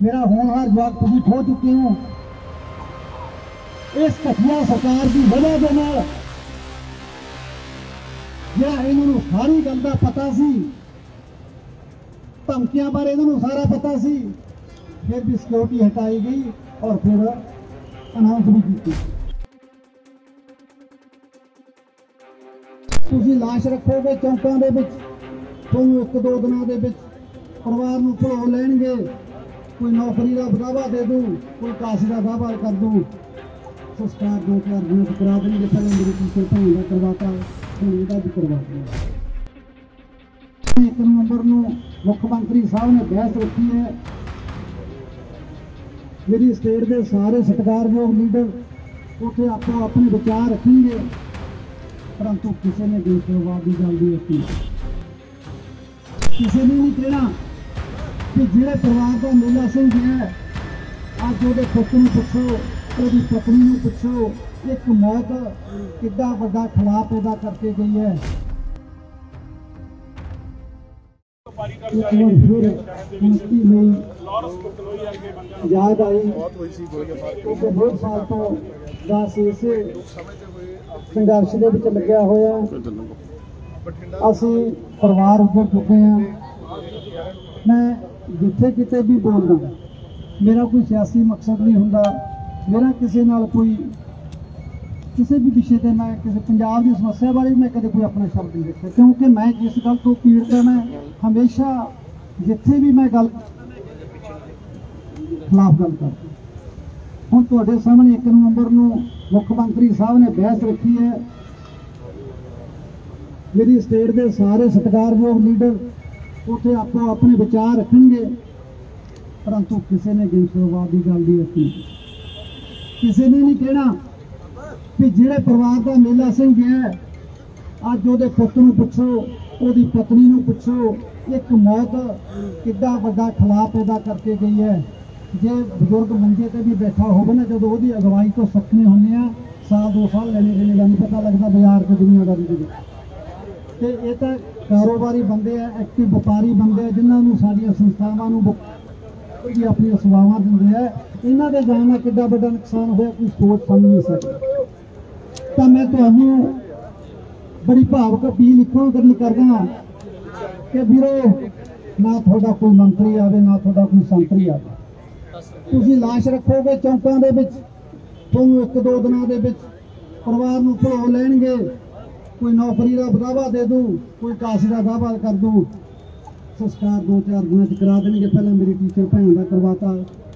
ਮੇਰਾ ਹੋਣਹਾਰ ਜਵਾਬ ਤੁਸੀਂ ਖੋ ਚੁੱਕੇ ਹੋ। ਇਸ ਘਟੀਆ ਸਰਕਾਰ ਦੀ ਵਜ੍ਹਾ ਦੇ ਨਾਲ ਜਿਹੜਾ ਇਹਨਾਂ ਨੂੰ ਸਾਰੀ ਗੱਲ ਦਾ ਪਤਾ ਸੀ, ਧਮਕੀਆਂ ਬਾਰੇ ਇਹਨਾਂ ਨੂੰ ਸਾਰਾ ਪਤਾ ਸੀ, ਫਿਰ ਵੀ ਸਿਕਿਉਰਿਟੀ ਹਟਾਈ ਗਈ ਔਰ ਫਿਰ ਅਨਾਉਂਸ ਵੀ ਕੀਤੀ। ਤੁਸੀਂ ਲਾਸ਼ ਰੱਖੋਗੇ ਚੌਂਕਾਂ ਦੇ ਵਿੱਚ, ਤੁਹਾਨੂੰ ਇੱਕ ਦੋ ਦਿਨਾਂ ਦੇ ਵਿੱਚ ਪਰਿਵਾਰ ਨੂੰ ਭੁਲਾ ਲੈਣਗੇ। ਕੋਈ ਨੌਕਰੀ ਦਾ ਦਾਵਾ ਦੇ ਦੂ, ਕੋਈ ਕਾਸੀ ਦਾ ਦਾਵਾ ਕਰ ਦੂ। ਸੰਸਕਾਰ ਦੋ ਚਾਰ ਦਿਨ ਚ ਕਰਾ ਦੇਣਗੇ ਪਹਿਲਾਂ ਟੀਚਰ ਭੈਣ ਦਾ ਕਰਵਾਤਾ, ਹੁਣ ਇਹਦਾ ਵੀ ਕਰਵਾ ਇੱਕ ਨਵੰਬਰ ਨੂੰ ਮੁੱਖ ਮੰਤਰੀ ਸਾਹਿਬ ਨੇ ਬਹਿਸ ਰੱਖੀ ਹੈ। ਜਿਹੜੀ ਸਟੇਟ ਦੇ ਸਾਰੇ ਸਤਿਕਾਰਯੋਗ ਲੀਡਰ ਉੱਥੇ ਆਪੋ ਆਪਣੇ ਵਿਚਾਰ ਰੱਖਣਗੇ, ਪਰੰਤੂ ਕਿਸੇ ਨੇ ਦੇਸ਼ਵਾਦ ਦੀ ਗੱਲ ਨਹੀਂ ਰੱਖੀ ਕਿਸੇ ਨੇ ਨਹੀਂ ਕਹਿਣਾ ਕਿ ਜਿਹੜੇ ਪਰਿਵਾਰ ਦਾ ਮੇਲਾ ਸਿੰਘ ਹੈ, ਅੱਜ ਉਹਦੇ ਪੁੱਤ ਨੂੰ ਪੁੱਛੋ, ਉਹਦੀ ਪਤਨੀ ਨੂੰ ਪੁੱਛੋ, ਇੱਕ ਮੌਤ ਕਿੱਡਾ ਵੱਡਾ ਖਲਾ ਪੈਦਾ ਕਰਕੇ ਗਈ ਹੈ। ਯਾਦ ਆਈ। ਬਹੁਤ ਸਾਲ ਤੋਂ ਦਾ ਇਸੇ ਸੰਘਰਸ਼ ਦੇ ਵਿੱਚ ਲੱਗਿਆ ਹੋਇਆ। ਅਸੀਂ ਪਰਿਵਾਰ ਉੱਪਰ ਚੁੱਕੇ ਹਾਂ। ਮੈਂ ਜਿੱਥੇ ਕਿਤੇ ਵੀ ਬੋਲਦਾ, ਮੇਰਾ ਕੋਈ ਸਿਆਸੀ ਮਕਸਦ ਨਹੀਂ ਹੁੰਦਾ, ਮੇਰਾ ਕਿਸੇ ਨਾਲ ਕੋਈ, ਕਿਸੇ ਵੀ ਵਿਸ਼ੇ ਤੇ ਮੈਂ ਕਿਸੇ ਪੰਜਾਬ ਦੀ ਸਮੱਸਿਆ ਬਾਰੇ ਮੈਂ ਕਦੇ ਕੋਈ ਆਪਣਾ ਸ਼ਬਦ ਨਹੀਂ ਰੱਖਿਆ, ਕਿਉਂਕਿ ਮੈਂ ਜਿਸ ਗੱਲ ਤੋਂ ਪੀੜਤ ਹਾਂ, ਮੈਂ ਹਮੇਸ਼ਾ ਜਿੱਥੇ ਵੀ ਮੈਂ ਗੱਲ ਖਿਲਾਫ ਗੱਲ ਕਰਦਾ। ਹੁਣ ਤੁਹਾਡੇ ਸਾਹਮਣੇ 1 ਨਵੰਬਰ ਨੂੰ ਮੁੱਖ ਮੰਤਰੀ ਸਾਹਿਬ ਨੇ ਬਹਿਸ ਰੱਖੀ ਹੈ। ਮੇਰੀ ਸਟੇਟ ਦੇ ਸਾਰੇ ਸਤਿਕਾਰਯੋਗ ਲੀਡਰ ਉੱਥੇ ਆਪੋ ਆਪਣੇ ਵਿਚਾਰ ਰੱਖਣਗੇ। ਪਰੰਤੂ ਕਿਸੇ ਨੇ ਗੈਂਗਸਟਰਵਾਦ ਦੀ ਗੱਲ ਨਹੀਂ ਰੱਖੀ। ਕਿਸੇ ਨੇ ਨਹੀਂ ਕਹਿਣਾ ਕਿ ਜਿਹੜੇ ਪਰਿਵਾਰ ਦਾ ਮੇਲਾ ਸਿੰਘ ਗਿਆ ਅੱਜ ਉਹਦੇ ਪੁੱਤ ਨੂੰ ਪੁੱਛੋ, ਉਹਦੀ ਪਤਨੀ ਨੂੰ ਪੁੱਛੋ, ਇੱਕ ਮੌਤ ਕਿੱਡਾ ਵੱਡਾ ਖਲਾ ਪੈਦਾ ਕਰਕੇ ਗਈ ਹੈ। ਜੇ ਬਜ਼ੁਰਗ ਮੰਜੇ ਤੇ ਵੀ ਬੈਠਾ ਹੋਵੇ ਨਾ, ਜਦੋਂ ਉਹਦੀ ਅਗਵਾਈ ਤੋਂ ਸਖਣੇ ਹੁੰਦੇ ਆ, ਸਾਲ ਦੋ ਸਾਲ ਲੈਣੇ ਦੇਣੇ ਦਾ ਨਹੀਂ ਪਤਾ ਲੱਗਦਾ ਬਾਜ਼ਾਰ ਤੇ ਦੁਨੀਆਦਾਰੀ ਦੇ ਵਿੱਚ। ਤੇ ਇਹ ਤਾਂ ਕਾਰੋਬਾਰੀ ਬੰਦੇ ਆ ਐਕਟਿਵ ਵਪਾਰੀ ਬੰਦੇ ਆ, ਜਿਨ੍ਹਾਂ ਨੂੰ ਸਾਡੀਆਂ ਸੰਸਥਾਵਾਂ ਨੂੰ ਵੀ ਆਪਣੀਆਂ ਸੇਵਾਵਾਂ ਦਿੰਦੇ ਆ। ਇਹਨਾਂ ਦੇ ਜਾਣ ਨਾਲ ਕਿੱਡਾ ਵੱਡਾ ਨੁਕਸਾਨ ਹੋਇਆ, ਕੋਈ ਸੋਚ ਸਮਝ ਨਹੀਂ ਸਕਦਾ। ਤਾਂ ਮੈਂ ਤੁਹਾਨੂੰ ਬੜੀ ਭਾਵਕ ਅਪੀਲ ਇੱਕੋ ਗੱਲ ਕਰਦਾ ਕਿ ਵੀਰੋ, ਨਾ ਤੁਹਾਡਾ ਕੋਈ ਮੰਤਰੀ ਆਵੇ, ਨਾ ਤੁਹਾਡਾ ਕੋਈ ਸੰਤਰੀ ਆਵੇ। ਤੁਸੀਂ ਲਾਸ਼ ਰੱਖੋਗੇ ਚੌਂਕਾਂ ਦੇ ਵਿੱਚ, ਤੁਹਾਨੂੰ ਇੱਕ ਦੋ ਦਿਨਾਂ ਦੇ ਵਿੱਚ ਪਰਿਵਾਰ ਨੂੰ ਭੁਲਾ ਲੈਣਗੇ। ਕੋਈ ਨੌਕਰੀ ਦਾ ਵਧਾਵਾ ਦੇ ਦੂ, ਕੋਈ ਕਾਸੀ ਦਾ ਦਾਵਾ ਕਰ ਦੂ। ਸੰਸਕਾਰ ਦੋ ਚਾਰ ਦਿਨਾਂ ਚ ਕਰਾ ਦੇਣਗੇ, ਪਹਿਲਾਂ ਮੇਰੀ ਟੀਚਰ ਭੈਣ ਦਾ ਕਰਵਾਤਾ,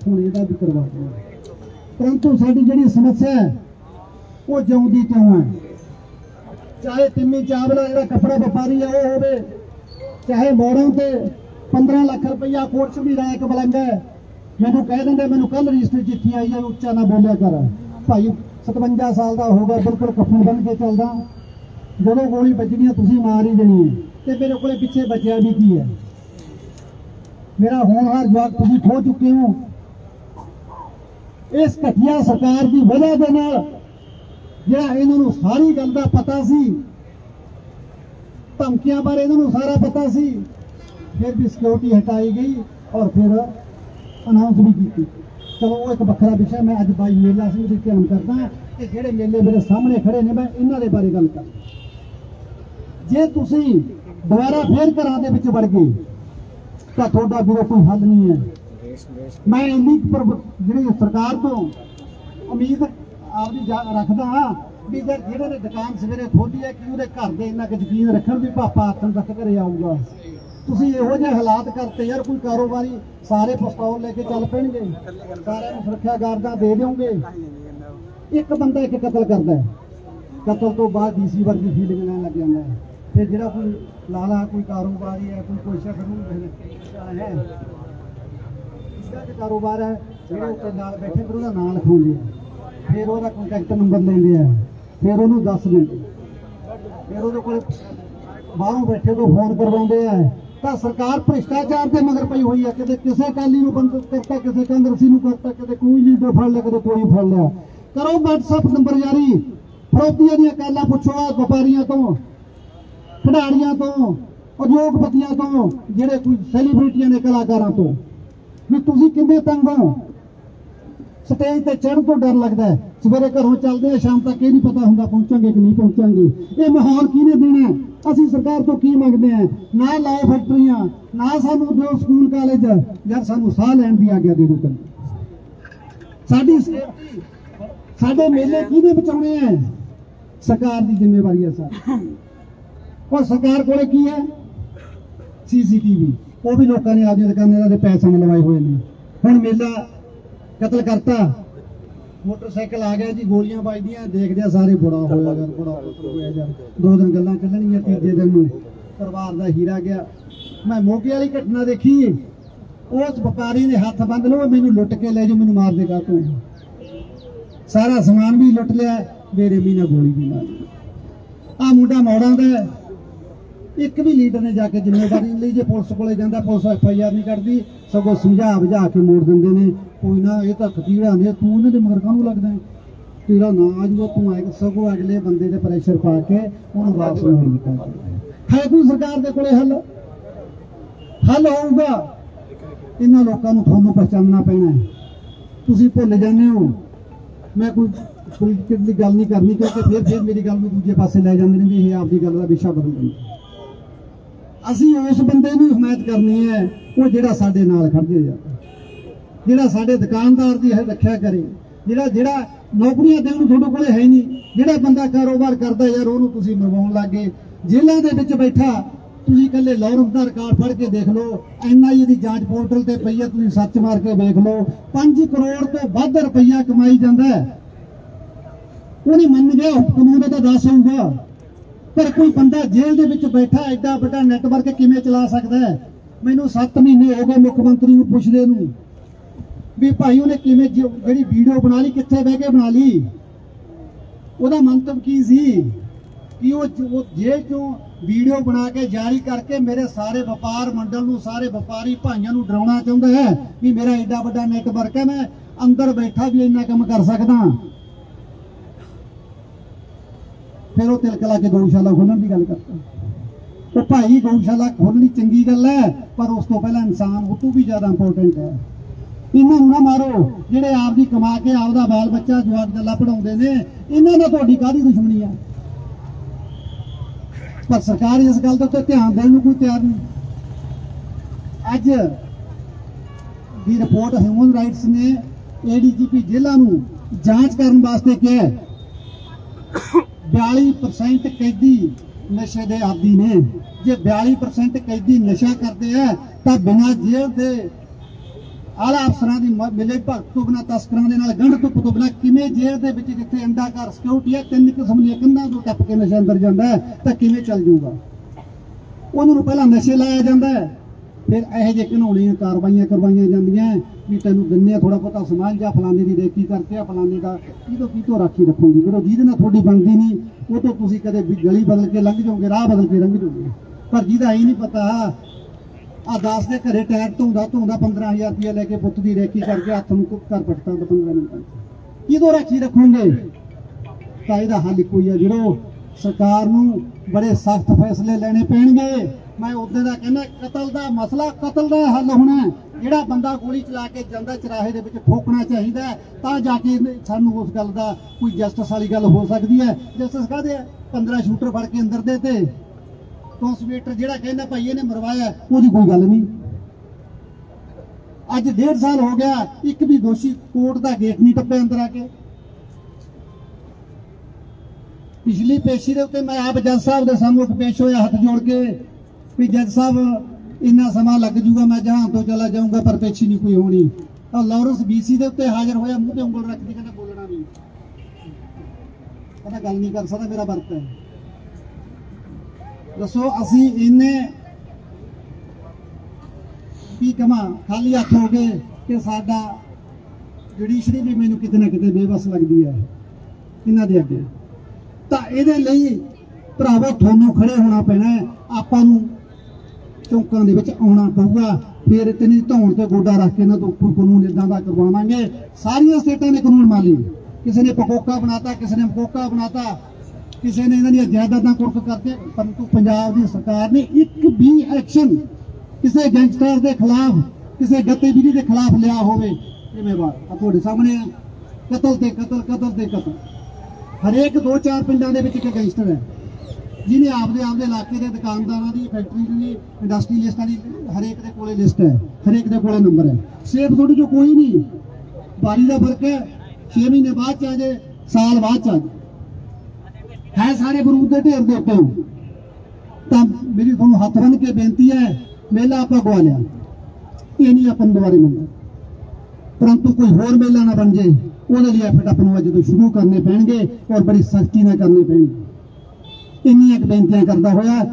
ਹੁਣ ਇਹਦਾ ਵੀ ਕਰਵਾ ਦੇਣਗੇ ਪਰੰਤੂ ਸਾਡੀ ਜਿਹੜੀ ਸਮੱਸਿਆ ਹੈ, ਉਹ ਜਿਉਂਦੀ ਤਿਉਂ ਹੈ? ਚਾਹੇ ਤਿੰਮੀ ਚਾਵਲਾ ਜਿਹੜਾ ਕੱਪੜਾ ਵਪਾਰੀ ਹੈ ਉਹ ਹੋਵੇ, ਚਾਹੇ ਮੋੜਾਂ ਤੇ 15 ਲੱਖ ਰੁਪਈਆ ਕੋਰਟ 'ਚ ਵੀ ਰਾਇਕ ਬਲੰਗਾ ਮੈਨੂੰ ਕਹਿ ਦਿੰਦੇ, ਮੈਨੂੰ ਕੱਲ ਰਜਿਸਟਰੀ ਚਿੱਠੀ ਆਈ ਹੈ, ਉੱਚਾ ਨਾ ਬੋਲਿਆ ਕਰ। ਭਾਈ 57 ਸਾਲ ਦਾ ਹੋ ਗਿਆ, ਬਿਲਕੁਲ ਕਫਨ ਬਣ ਕੇ ਚੱਲਦਾ। ਜਦੋਂ ਗੋਲੀ ਵੱਜਣੀ ਹੈ ਤੁਸੀਂ ਮਾਰ ਹੀ ਦੇਣੀ ਹੈ ਤੇ ਮੇਰੇ ਕੋਲੇ ਪਿੱਛੇ ਬਚਿਆ ਵੀ ਕੀ ਹੈ ਮੇਰਾ ਹੋਣਹਾਰ ਜਵਾਬ ਤੁਸੀਂ ਖੋ ਚੁੱਕੇ ਹੋ। ਇਸ ਘਟੀਆ ਸਰਕਾਰ ਦੀ ਵਜ੍ਹਾ ਦੇ ਨਾਲ ਜਿਹੜਾ ਇਹਨਾਂ ਨੂੰ ਸਾਰੀ ਗੱਲ ਦਾ ਪਤਾ ਸੀ, ਧਮਕੀਆਂ ਬਾਰੇ ਇਹਨਾਂ ਨੂੰ ਸਾਰਾ ਪਤਾ ਸੀ, ਫਿਰ ਵੀ ਸਿਕਿਉਰਿਟੀ ਹਟਾਈ ਗਈ ਔਰ ਫਿਰ ਅਨਾਉਂਸ ਵੀ ਕੀਤੀ। ਚਲੋ, ਉਹ ਇੱਕ ਵੱਖਰਾ ਵਿਸ਼ਾ ਮੈਂ ਅੱਜ ਬਾਈ ਮੇਲਾ ਸਿੰਘ ਦੀ ਧਿਆਨ ਕਰਦਾ ਕਿ ਜਿਹੜੇ ਮੇਲੇ ਮੇਰੇ ਸਾਹਮਣੇ ਖੜੇ ਨੇ, ਮੈਂ ਇਹਨਾਂ ਦੇ ਬਾਰੇ ਗੱਲ ਕਰਦਾ ਜੇ ਤੁਸੀਂ ਦੁਬਾਰਾ ਫੇਰ ਘਰਾਂ ਦੇ ਵਿੱਚ ਵੜ ਗਏ, ਤਾਂ ਤੁਹਾਡਾ ਵੀਰੋ ਕੋਈ ਹੱਲ ਨਹੀਂ ਹੈ। ਮੈਂ ਇੰਨੀ ਜਿਹੜੀ ਸਰਕਾਰ ਤੋਂ ਉਮੀਦ ਆਪਦੀ ਜਾ- ਰੱਖਦਾ ਹਾਂ ਵੀ ਜੇ ਜਿਹੜੇ ਨੇ ਦੁਕਾਨ ਸਵੇਰੇ ਖੋਲੀ ਹੈ, ਕਿ ਉਹਦੇ ਘਰ ਦੇ ਇੰਨਾ ਕੁ ਯਕੀਨ ਰੱਖਣ ਵੀ ਪਾਪਾ ਆਥਣ ਤੱਕ ਘਰੇ ਆਊਗਾ। ਤੁਸੀਂ ਇਹੋ ਜਿਹੇ ਹਾਲਾਤ ਕਰਤੇ ਯਾਰ, ਕੋਈ ਕਾਰੋਬਾਰੀ ਸਾਰੇ ਪਿਸਤੌਲ ਲੈ ਕੇ ਚੱਲ ਪੈਣਗੇ। ਸਾਰਿਆਂ ਨੂੰ ਸੁਰੱਖਿਆ ਗਾਰਦਾਂ ਦੇ ਦਿਓਗੇ। ਇੱਕ ਬੰਦਾ ਇੱਕ ਕਤਲ ਕਰਦਾ ਕਤਲ ਤੋਂ ਬਾਅਦ ਡੀਸੀ ਵਰਗੀ ਫੀਲਿੰਗ ਲੈਣ ਲੱਗ ਜਾਂਦਾ ਹੈ। ਫਿਰ ਜਿਹੜਾ ਕੋਈ ਲਾਲਾ, ਕੋਈ ਕਾਰੋਬਾਰੀ ਹੈ, ਕੋਈ ਕੋਈ ਸ਼ਖਸ ਨੂੰ ਹੈ। ਇਸਦਾ ਕਿ ਕਾਰੋਬਾਰ ਹੈ, ਜਿਹੜੇ ਉੱਤੇ ਨਾਲ ਬੈਠੇ, ਫਿਰ ਉਹਦਾ ਨਾਂ ਲਿਖਾਉਂਦੇ ਆ। ਫਿਰ ਉਹਦਾ ਕੰਟੈਕਟ ਨੰਬਰ ਲੈਂਦੇ ਆ। ਫਿਰ ਉਹਨੂੰ ਦੱਸ ਦਿੰਦੇ ਫਿਰ ਉਹਦੇ ਕੋਲ ਬਾਹਰੋਂ ਬੈਠੇ ਤੋਂ ਫੋਨ ਕਰਵਾਉਂਦੇ ਆ। ਤਾਂ ਸਰਕਾਰ ਭ੍ਰਿਸ਼ਟਾਚਾਰ ਦੇ ਮਗਰ ਪਈ ਹੋਈ ਹੈ ਕਿਤੇ ਕਿਸੇ ਕਾਲੀ ਨੂੰ ਬੰਦ ਕਰਤਾ, ਕਿਸੇ ਕਾਂਗਰਸੀ ਨੂੰ ਕਰਤਾ, ਕਿਤੇ ਕੋਈ ਲੀਡਰ ਫੜ ਲਿਆ ਕਦੇ ਕੋਈ ਫੜ ਲਿਆ। ਕਰੋ WhatsApp ਨੰਬਰ ਜਾਰੀ। ਫਰੋਤੀਆਂ ਦੀਆਂ ਕਾਲਾਂ ਪੁੱਛੋ ਆ ਵਪਾਰੀਆਂ ਤੋਂ। ਖਿਡਾਰੀਆਂ ਤੋਂ, ਉਦਯੋਗਪਤੀਆਂ ਤੋਂ, ਜਿਹੜੇ ਕੋਈ ਸੈਲੀਬ੍ਰਿਟੀਆਂ ਨੇ ਕਲਾਕਾਰਾਂ ਤੋਂ। ਵੀ ਤੁਸੀਂ ਕਿੰਨੇ ਤੰਗ ਹੋ? ਸਟੇਜ ਤੇ ਚੜ੍ਹਨ ਤੋਂ ਡਰ ਲੱਗਦਾ ਹੈ। ਸਵੇਰੇ ਘਰੋਂ ਚੱਲਦੇ ਆ ਸ਼ਾਮ ਤੱਕ ਇਹ ਨਹੀਂ ਪਤਾ ਹੁੰਦਾ ਪਹੁੰਚਾਂਗੇ ਕਿ ਨਹੀਂ ਪਹੁੰਚਾਂਗੇ। ਇਹ ਮਾਹੌਲ ਕਿਹਨੇ ਦੇਣਾ ਅਸੀਂ ਸਰਕਾਰ ਤੋਂ ਕੀ ਮੰਗਦੇ ਆ ਨਾ ਲਾਓ ਫੈਕਟਰੀਆਂ, ਨਾ ਸਾਨੂੰ ਉਦਯੋਗ ਸਕੂਲ ਕਾਲਜ ਜਾਂ ਸਾਨੂੰ ਸਾਹ ਲੈਣ ਦੀ ਆਗਿਆ ਦੇ ਦਿਓ ਕੱਲ੍ਹ। ਸਾਡੀ ਸਾਡੇ ਮੇਲੇ ਕਿਹਦੇ ਬਚਾਉਣੇ ਆ ਸਰਕਾਰ ਦੀ ਜ਼ਿੰਮੇਵਾਰੀ ਹੈ, ਸਰ। ਪਰ ਸਰਕਾਰ ਕੋਲੇ ਕੀ ਹੈ? ਸੀਸੀਟੀਵੀ ਉਹ ਵੀ ਲੋਕਾਂ ਨੇ ਆਪਦੀਆਂ ਦੁਕਾਨਾਂ ਦੇ ਪੈਸੇ ਨਾਲ ਲਵਾਏ ਹੋਏ ਨੇ। ਹੁਣ ਮੇਲਾ ਕਤਲ ਕਰਤਾ। ਮੋਟਰਸਾਈਕਲ ਆ ਗਿਆ ਜੀ, ਗੋਲੀਆਂ ਵੱਜਦੀਆਂ ਦੇਖਦੇ ਆ ਸਾਰੇ ਬੜਾ ਹੋਇਆ ਯਾਰ ਬੜਾ ਹੋਇਆ ਯਾਰ ਦੋ ਦਿਨ ਗੱਲਾਂ ਚੱਲਣਗੀਆਂ ਤੀਜੇ ਦਿਨ ਨੂੰ ਪਰਿਵਾਰ ਦਾ ਹੀਰਾ ਗਿਆ। ਮੈਂ ਮੋਗੇ ਵਾਲੀ ਘਟਨਾ ਦੇਖੀ। ਉਸ ਵਪਾਰੀ ਨੇ ਹੱਥ ਬੰਦ ਲਓ, ਮੈਨੂੰ ਲੁੱਟ ਕੇ ਲੈ ਜਾਓ, ਮੈਨੂੰ ਮਾਰ ਦੇਗਾ ਤੂੰ। ਸਾਰਾ ਸਮਾਨ ਵੀ ਲੁੱਟ ਲਿਆ, ਮੇਰੇ ਵੀ ਨਾਲ ਗੋਲੀ ਵੀ ਮਾਰ ਆ ਮੁੰਡਾ ਮੌੜਾਂ ਦਾ ਇੱਕ ਵੀ ਲੀਡਰ ਨੇ ਜਾ ਕੇ ਜ਼ਿੰਮੇਵਾਰੀ ਲਈ, ਜੇ ਪੁਲਿਸ ਕੋਲੇ ਜਾਂਦਾ, ਪੁਲਿਸ ਐਫ ਆਈ ਆਰ ਨਹੀਂ ਕਰਦੀ ਸਗੋਂ ਸਮਝਾ ਬੁਝਾ ਕੇ ਮੋੜ ਦਿੰਦੇ ਨੇ। ਕੋਈ ਨਾ, ਇਹ ਤਾਂ ਖਤੀੜਾ ਨੇ, ਤੂੰ ਉਹਨਾਂ ਦੇ ਮਗਰ ਕਾਹਨੂੰ ਲੱਗਦਾ ਹੈ? ਤੇਰਾ ਨਾਂ ਆ ਜੂਗਾ, ਤੂੰ ਆਏ ਸਗੋਂ ਅਗਲੇ ਬੰਦੇ ਤੇ ਪ੍ਰੈਸ਼ਰ ਪਾ ਕੇ ਉਹਨੂੰ ਵਾਪਸ ਮੋੜ ਦਿੱਤਾ। ਹੈ ਕੋਈ ਸਰਕਾਰ ਦੇ ਕੋਲੇ ਹੱਲ? ਹੱਲ ਹੋਊਗਾ। ਇਹਨਾਂ ਲੋਕਾਂ ਨੂੰ ਤੁਹਾਨੂੰ ਪਛਾਣਨਾ ਪੈਣਾ ਹੈ। ਤੁਸੀਂ ਭੁੱਲ ਜਾਂਦੇ ਹੋ। ਮੈਂ ਕੋਈ ਪੋਲੀਟਿਕਲ ਦੀ ਗੱਲ ਨਹੀਂ ਕਰਨੀ, ਕਿਉਂਕਿ ਫਿਰ ਫਿਰ ਮੇਰੀ ਗੱਲ ਨੂੰ ਦੂਜੇ ਪਾਸੇ ਲੈ ਜਾਂਦੇ ਨੇ ਵੀ ਇਹ ਆਪਦੀ ਗੱਲ ਦਾ ਵਿਸ਼ਾ ਬਦਲ ਦਿੰਦੇ ਅਸੀਂ ਉਸ ਬੰਦੇ ਨੂੰ ਹਮਾਇਤ ਕਰਨੀ ਹੈ, ਉਹ ਜਿਹੜਾ ਸਾਡੇ ਨਾਲ ਖੜ ਜੇ ਜਿਹੜਾ ਸਾਡੇ ਦੁਕਾਨਦਾਰ ਦੀ ਰੱਖਿਆ ਕਰੇ, ਜਿਹੜਾ ਜਿਹੜਾ ਨੌਕਰੀਆਂ ਦੇਣ ਨੂੰ ਤੁਹਾਡੇ ਕੋਲੇ ਹੈ ਨਹੀਂ, ਜਿਹੜਾ ਬੰਦਾ ਕਾਰੋਬਾਰ ਕਰਦਾ ਯਾਰ, ਉਹਨੂੰ ਤੁਸੀਂ ਮਰਵਾਉਣ ਲੱਗੇ ਜੇਲ੍ਹਾਂ ਦੇ ਵਿੱਚ ਬੈਠਾ, ਤੁਸੀਂ ਇਕੱਲੇ ਲਾਰੈਂਸ ਦਾ ਰਿਕਾਰਡ ਫੜ ਕੇ ਦੇਖ ਲਓ ਐਨਆਈਏ ਦੀ ਜਾਂਚ ਪੋਰਟਲ ਤੇ ਪਈ ਹੈ ਤੁਸੀਂ ਸੱਚ ਮਾਰ ਕੇ ਵੇਖ ਲਓ। 5 ਕਰੋੜ ਤੋਂ ਵੱਧ ਰੁਪਈਆ ਕਮਾਈ ਜਾਂਦਾ ਹੈ। ਉਹਨੇ ਮੰਨ ਗਿਆ ਕਾਨੂੰਨ ਦਾ ਤਾਂ ਦੱਸ ਹੋਊਗਾ ਪਰ ਕੋਈ ਬੰਦਾ ਜੇਲ੍ਹ ਦੇ ਵਿੱਚ ਬੈਠਾ ਐਡਾ ਵੱਡਾ ਨੈਟਵਰਕ ਕਿਵੇਂ ਚਲਾ ਸਕਦਾ ਹੈ? ਮੈਨੂੰ 7 ਮਹੀਨੇ ਹੋ ਗਏ ਮੁੱਖ ਮੰਤਰੀ ਨੂੰ ਪੁੱਛਦੇ ਨੂੰ। ਵੀ ਭਾਈ ਉਹਨੇ ਕਿਵੇਂ ਜਿਹੜੀ ਵੀਡੀਓ ਬਣਾ ਲਈ, ਕਿੱਥੇ ਬਹਿ ਕੇ ਬਣਾ ਲਈ? ਉਹਦਾ ਮੰਤਵ ਕੀ ਸੀ? ਕਿ ਉਹ ਜ- ਉਹ ਜੇਲ੍ਹ ਚੋਂ ਵੀਡੀਓ ਬਣਾ ਕੇ ਜਾਰੀ ਕਰਕੇ ਮੇਰੇ ਸਾਰੇ ਵਪਾਰ ਮੰਡਲ ਨੂੰ, ਸਾਰੇ ਵਪਾਰੀ ਭਾਈਆਂ ਨੂੰ ਡਰਾਉਣਾ ਚਾਹੁੰਦਾ ਹੈ ਵੀ ਮੇਰਾ ਐਡਾ ਵੱਡਾ ਨੈਟਵਰਕ ਹੈ, ਮੈਂ ਅੰਦਰ ਬੈਠਾ ਵੀ ਇੰਨਾ ਕੰਮ ਕਰ ਸਕਦਾ। ਫਿਰ ਉਹ ਤਿਲਕ ਲਾ ਕੇ ਗਊਸ਼ਾਲਾ ਖੋਲਣ ਦੀ ਗੱਲ ਕਰਦਾ। ਉਹ ਭਾਈ ਗਊਸ਼ਾਲਾ ਖੋਲਣੀ ਚੰਗੀ ਗੱਲ ਹੈ, ਪਰ ਉਸ ਤੋਂ ਪਹਿਲਾਂ ਇਨਸਾਨ ਉਹ ਤੋਂ ਵੀ ਜ਼ਿਆਦਾ ਇੰਪੋਰਟੈਂਟ ਹੈ। ਇਹਨਾਂ ਨੂੰ ਨਾ ਮਾਰੋ, ਜਿਹੜੇ ਆਪ ਦੀ ਕਮਾ ਕੇ ਆਪਦਾ ਬਾਲ ਬੱਚਾ ਜਵਾਕ ਗੱਲਾਂ ਪੜਾਉਂਦੇ ਨੇ, ਇਹਨਾਂ ਨਾਲ ਤੁਹਾਡੀ ਕਾਹਦੀ ਦੁਸ਼ਮਣੀ ਆ ਪਰ ਸਰਕਾਰ ਇਸ ਗੱਲ ਦੇ ਉੱਤੇ ਧਿਆਨ ਦੇਣ ਨੂੰ ਕੋਈ ਤਿਆਰ ਨਹੀਂ। ਅੱਜ ਦੀ ਰਿਪੋਰਟ ਹਿਊਮਨ ਰਾਈਟਸ ਨੇ ਏਡੀਜੀਪੀ ਜ਼ਿਲ੍ਹਾ ਨੂੰ ਜਾਂਚ ਕਰਨ ਵਾਸਤੇ ਕਿਹਾ 42% ਕੈਦੀ ਨਸ਼ੇ ਦੇ ਆਦੀ ਨੇ। ਜੇ 42% ਕੈਦੀ ਨਸ਼ਾ ਕਰਦੇ ਆ, ਤਾਂ ਬਿਨਾਂ ਜੇਲ੍ਹ ਦੇ ਆਲਾ ਅਫਸਰਾਂ ਦੀ ਮਿਲੇ ਭਗਤ ਤੋਂ ਬਿਨਾਂ ਤਸਕਰਾਂ ਦੇ ਨਾਲ, ਗੰਢ ਤੋਂ ਤੋਂ ਬਿਨਾਂ ਕਿਵੇਂ ਜੇਲ੍ਹ ਦੇ ਵਿੱਚ ਜਿੱਥੇ ਅੰਡਾ ਘਰ ਸਿਕਿਉਰਿਟੀ ਹੈ ਤਿੰਨ ਕਿਸਮ ਦੀਆਂ ਕੰਧਾਂ ਤੋਂ ਟੱਪ ਕੇ ਨਸ਼ਾ ਅੰਦਰ ਜਾਂਦਾ ਹੈ, ਤਾਂ ਕਿਵੇਂ ਚੱਲ ਜਾਊਗਾ ਉਹਨਾਂ ਨੂੰ ਪਹਿਲਾਂ ਨਸ਼ੇ ਲਾਇਆ ਜਾਂਦਾ ਹੈ। ਫਿਰ ਇਹੋ ਜਿਹੇ ਘਿਨੌਣੀਆਂ ਕਾਰਵਾਈਆਂ ਕਰਵਾਈਆਂ ਜਾਂਦੀਆਂ ਵੀ ਤੈਨੂੰ ਦਿੰਨੇ ਥੋੜਾ ਬਹੁਤਾ ਸਮਾਨ ਜਾਂ, ਫਲਾਣੇ ਦੀ ਰੇਕੀ ਕਰਕੇ ਆ, ਫਲਾਣੇ ਦਾ ਕਿਤੋਂ ਕਿਤੋਂ ਰਾਖੀ ਰੱਖੋਗੇ? ਜਦੋਂ ਜਿਹਦੇ ਨਾਲ ਤੁਹਾਡੀ ਬਣਦੀ ਨਹੀਂ, ਉਹ ਤੋਂ ਤੁਸੀਂ ਕਦੇ ਗਲੀ ਬਦਲ ਕੇ ਲੰਘ ਜਾਓਗੇ, ਰਾਹ ਬਦਲ ਕੇ ਲੰਘ ਜਾਓਗੇ। ਪਰ ਜਿਹਦਾ ਇਹ ਨਹੀਂ ਪਤਾ ਆ 10 ਦੇ ਘਰੇ ਟਾਇਰ ਧੋਂਦਾ ਧੋਂਦਾ 15000 ਰੁਪਏ ਲੈ ਕੇ ਪੁੱਤ ਦੀ ਰੇਕੀ ਕਰਕੇ ਹੱਥ ਨੂੰ ਕੁੱਕ ਕਰ ਪਟਦਾ 15 ਮਿੰਟਾਂ 'ਚ। ਕਿਦੋਂ ਰਾਖੀ ਰੱਖੋਗੇ? ਤਾਂ ਇਹਦਾ ਹੱਲ ਇੱਕੋ ਹੀ ਆ, ਜਿਹੜੋ ਸਰਕਾਰ ਨੂੰ ਬੜੇ ਸਖਤ ਫੈਸਲੇ ਲੈਣੇ ਪੈਣਗੇ। ਮੈਂ ਉਦੋਂ ਦਾ ਕਹਿੰਦਾ, ਕਤਲ ਦਾ ਮਸਲਾ, ਕਤਲ ਦਾ ਹੱਲ ਹੋਣਾ ਜਿਹੜਾ ਬੰਦਾ ਗੋਲੀ ਚਲਾ ਕੇ ਜਾਂਦਾ ਚਰਾਹੇ ਦੇ ਵਿੱਚ ਠੋਕਣਾ ਚਾਹੀਦਾ ਤਾਂ ਜਾ ਕੇ ਸਾਨੂੰ ਉਸ ਗੱਲ ਦਾ ਕੋਈ ਜਸਟਿਸ ਵਾਲੀ ਗੱਲ ਹੋ ਸਕਦੀ ਹੈ। ਜਸਟਿਸ ਕਾਹਦੇ ਆ 15 ਸ਼ੂਟਰ ਫੜ ਕੇ ਅੰਦਰ ਦੇ ਤੇ। ਕਨਸਪੀਰੇਟਰ ਜਿਹੜਾ ਕਹਿੰਦਾ ਭਾਈ ਇਹਨੇ ਮਰਵਾਇਆ, ਉਹਦੀ ਕੋਈ ਗੱਲ ਨਹੀਂ। ਅੱਜ ਡੇਢ ਸਾਲ ਹੋ ਗਿਆ, ਇੱਕ ਵੀ ਦੋਸ਼ੀ ਕੋਰਟ ਦਾ ਗੇਟ ਨਹੀਂ ਟੱਪਿਆ ਅੰਦਰ ਆ ਕੇ। ਪਿਛਲੀ ਪੇਸ਼ੀ ਦੇ ਉੱਤੇ ਮੈਂ ਆਪ ਜੱਜ ਸਾਹਿਬ ਦੇ ਸਾਹਮਣੇ ਪੇਸ਼ ਹੋਇਆ, ਹੱਥ ਜੋੜ ਕੇ ਵੀ ਜੱਜ ਸਾਹਿਬ, ਇੰਨਾ ਸਮਾਂ ਲੱਗ ਜੂਗਾ, ਮੈਂ ਜਹਾਂ ਤੋਂ ਚਲਾ ਜਾਊਂਗਾ, ਪਰ ਪੇਸ਼ੀ ਨਹੀਂ ਕੋਈ ਹੋਣੀ। ਤਾਂ ਲਾਰੈਂਸ ਬੀਸੀ ਦੇ ਉੱਤੇ ਹਾਜ਼ਰ ਹੋਇਆ, ਮੂੰਹ ਤੇ ਉਂਗਲ ਰੱਖ ਕੇ ਕਹਿੰਦਾ ਬੋਲਣਾ ਨਹੀਂ। ਕਹਿੰਦਾ ਗੱਲ ਨਹੀਂ ਕਰ ਸਕਦਾ, ਮੇਰਾ ਵਰਤ ਹੈ। ਦੱਸੋ, ਅਸੀਂ ਇੰਨੇ ਕੀ ਕਮਾ ਖਾਲੀ ਹੱਥ ਹੋ ਗਏ ਕਿ ਸਾਡਾ ਜੁਡੀਸ਼ਰੀ ਵੀ ਮੈਨੂੰ ਕਿਤੇ ਨਾ ਕਿਤੇ ਬੇਵਸ ਲੱਗਦੀ ਹੈ, ਇਹਨਾਂ ਦੇ ਅੱਗੇ। ਤਾਂ ਇਹਦੇ ਲਈ ਭਰਾਵੋ, ਤੁਹਾਨੂੰ ਖੜੇ ਹੋਣਾ ਪੈਣਾ ਆਪਾਂ ਨੂੰ ਚੌਂਕਾਂ ਦੇ ਵਿੱਚ ਆਉਣਾ ਪਊਗਾ। ਫਿਰ ਇਤਨੀ ਧੌਣ ਤੇ ਗੋਡਾ ਰੱਖ ਕੇ ਇਹਨਾਂ ਤੋਂ ਕੋਈ ਕਾਨੂੰਨ ਇਦਾਂ ਦਾ ਕਰਵਾਵਾਂਗੇ। ਸਾਰੀਆਂ ਸਟੇਟਾਂ ਨੇ ਕਾਨੂੰਨ ਮੰਨ ਕਿਸੇ ਨੇ ਪਕੋਕਾ ਬਣਾਤਾ, ਕਿਸੇ ਨੇ ਮਕੋਕਾ ਬਣਾਤਾ, ਕਿਸੇ ਨੇ ਇਹਨਾਂ ਦੀਆਂ ਜਾਇਦਾਦਾਂ ਕੁਰਕ ਕਰਕੇ, ਪਰੰਤੂ ਪੰਜਾਬ ਦੀ ਸਰਕਾਰ ਨੇ ਇੱਕ ਵੀ ਐਕਸ਼ਨ ਕਿਸੇ ਗੈਂਗਸਟਰ ਦੇ ਖਿਲਾਫ, ਕਿਸੇ ਗਤੀਵਿਧੀ ਦੇ ਖਿਲਾਫ ਲਿਆ ਹੋਵੇ। ਜ਼ਿੰਮੇਵਾਰ ਆ ਤੁਹਾਡੇ ਸਾਹਮਣੇ ਹੈ ਕਤਲ ਤੇ ਕਤਲ ਕਤਲ ਤੇ ਕਤਲ। ਹਰੇਕ ਦੋ ਚਾਰ ਪਿੰਡਾਂ ਦੇ ਵਿੱਚ ਇੱਕ ਗੈਂਗਸਟਰ ਹੈ। ਜਿਹਨੇ ਆਪਦੇ ਆਪਦੇ ਇਲਾਕੇ ਦੇ ਦੁਕਾਨਦਾਰਾਂ ਦੀ ਫੈਕਟਰੀ ਦੀ ਇੰਡਸਟਰੀ ਲਿਸਟਾਂ ਦੀ ਹਰੇਕ ਦੇ ਕੋਲੇ ਲਿਸਟ ਹੈ। ਹਰੇਕ ਦੇ ਕੋਲੇ ਨੰਬਰ ਹੈ। ਸੇਫ ਤੁਹਾਡੇ ਚੋਂ ਕੋਈ ਨਹੀਂ। ਬਾਰੀ ਦਾ ਫ਼ਰਕ ਹੈ। 6 ਮਹੀਨੇ ਬਾਅਦ ਚ ਆ ਜੇ, ਸਾਲ ਬਾਅਦ ਚ ਆ ਜੇ। ਹੈ ਸਾਰੇ ਬਰੂਦ ਦੇ ਢੇਰ ਦੇ ਉੱਤੇ ਤਾਂ ਮੇਰੀ ਤੁਹਾਨੂੰ ਹੱਥ ਬੰਨ ਕੇ ਬੇਨਤੀ ਹੈ, ਮੇਲਾ ਆਪਾਂ ਗਵਾ ਲਿਆ। ਇਹ ਨਹੀਂ ਆਪਾਂ ਨੂੰ ਦੁਬਾਰੇ ਮਿਲਦਾ ਪਰੰਤੂ ਕੋਈ ਹੋਰ ਮੇਲਾ ਨਾ ਬਣ ਜਾਏ ਉਹਦੇ ਲਈ ਐਫਰਟ ਆਪਾਂ ਨੂੰ ਅੱਜ ਤੋਂ ਸ਼ੁਰੂ ਕਰਨੇ ਪੈਣਗੇ ਔਰ ਬੜੀ ਸਖਤੀ ਨਾਲ ਕਰਨੇ ਪੈਣਗੇ। ਇੰਨੀਆਂ ਕੁ ਬੇਨਤੀਆਂ ਕਰਦਾ ਹੋਇਆ,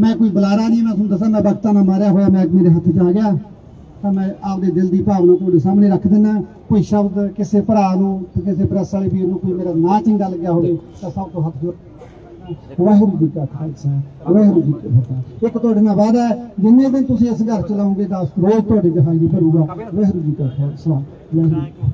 ਮੈਂ ਕੋਈ ਬੁਲਾਰਾ ਨਹੀਂ, ਮੈਂ ਤੁਹਾਨੂੰ ਦੱਸਾਂ, ਮੈਂ ਵਕਤਾਂ ਨਾਲ ਮਾਰਿਆ ਹੋਇਆ, ਮੈਂ ਮੇਰੇ ਹੱਥ 'ਚ ਆ ਗਿਆ। ਤਾਂ ਮੈਂ ਆਪਦੇ ਦਿਲ ਦੀ ਭਾਵਨਾ ਤੁਹਾਡੇ ਸਾਹਮਣੇ ਰੱਖ ਦਿੰਦਾ। ਕੋਈ ਸ਼ਬਦ ਕਿਸੇ ਭਰਾ ਨੂੰ ਕਿਸੇ ਪ੍ਰੈਸ ਵਾਲੇ ਵੀਰ ਨੂੰ ਕੋਈ ਮੇਰਾ ਨਾਂ ਚੰਗਾ ਲੱਗਿਆ ਹੋਵੇ, ਤਾਂ ਸਭ ਤੋਂ ਹੱਥ ਜੋੜ ਵਾਹਿਗੁਰੂ ਜੀ ਕਾ ਖਾਲਸਾ, ਵਾਹਿਗੁਰੂ ਜੀ ਕੀ ਫਤਿਹ। ਇੱਕ ਤੁਹਾਡੇ ਨਾਲ ਵਾਅਦਾ ਹੈ, ਜਿੰਨੇ ਦਿਨ ਤੁਸੀਂ ਇਸ ਘਰ ਚਲਾਉਂਗੇ 10 ਰੋਜ਼ ਤੁਹਾਡੇ ਜਹਾਜ਼ ਭਰੂਗਾ। ਵਾਹਿਗੁਰੂ ਜੀ ਕਾ ਖਾਲਸਾ, ਵਾਹਿਗੁਰੂ